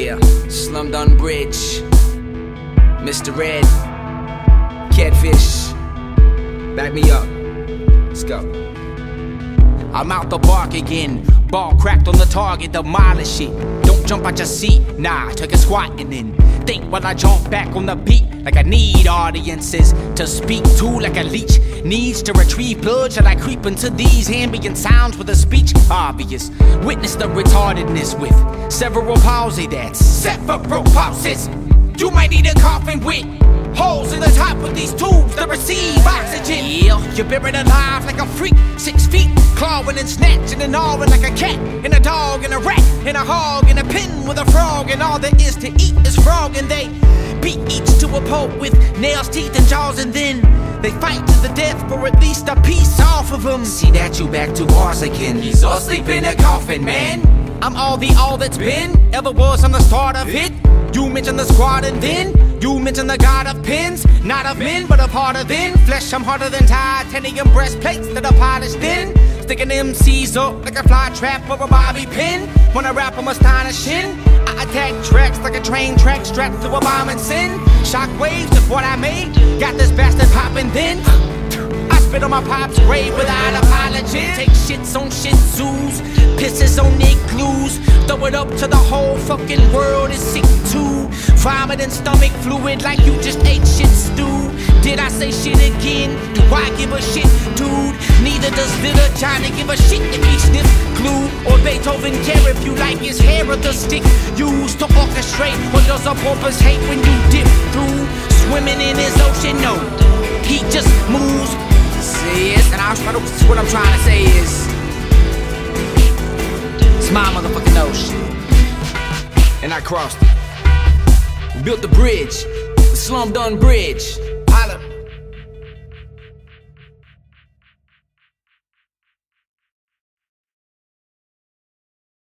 Yeah, Slumdon Bridge, Mr. Red, Catfish, back me up. Let's go. I'm out the bark again. Ball cracked on the target, demolish it. Don't jump out your seat, nah, take a squat and then think while I jump back on the beat. Like I need audiences to speak to, like a leech needs to retrieve blood. Should I creep into these ambient sounds with a speech obvious? Witness the retardedness with several palsy that's cerebral palsy. You might need a coffin with holes in the top of these tubes to receive oxygen. Yeah, you're buried alive like a freak, six feet, clawing and snatching and gnawing like a cat, and a dog, and a rat, and a hog, and a pin with a frog, and all there is to eat is frog, and they beat each to a pulp with nails, teeth, and jaws, and then they fight to the death for at least a piece off of them. See that you back to ours again. He's all asleep in a coffin, man. I'm all the all that's been, ever was on the start of it. You mentioned the squad and then you mentioned the god of pins, not of men, but of harder than flesh. I'm harder than titanium breastplates that are polished thin. Sticking MCs up like a fly trap or a bobby pin. When I rap, I'm astonishing. I attack tracks like a train track strapped to a bomb and sin. Shockwaves is what I made. Got this bastard popping then. I spit on my pop's grave without apology. Take shits on shit zoos, pisses on igloos. Throw it up to the whole fucking world is sick too. Vomit and stomach fluid like you just ate shit stew. Did I say shit again? I give a shit, dude? Neither does Little Johnny give a shit if he sniffs glue or Beethoven care if you like his hair or the stick used to orchestrate. Or does a porpoise hate when you dip through? Swimming in his ocean, no. He just moves. See, yes, and I, what I'm trying to say is, and I crossed it. We built the bridge, the Slumdon Bridge.